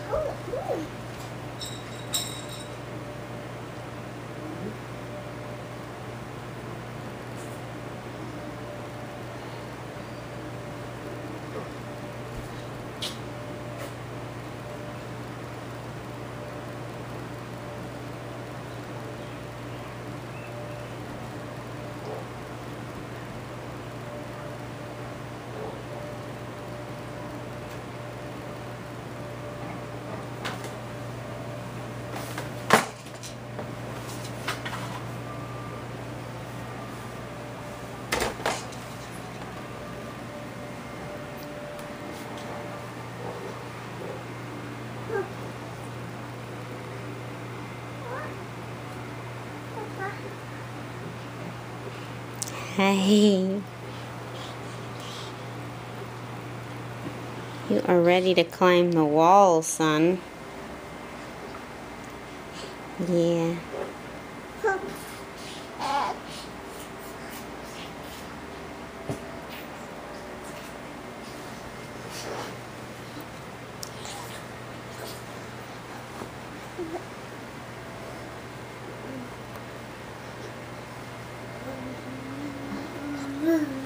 Oh, cool. Hi. You are ready to climb the wall, son. Yeah. hey.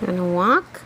Gonna walk?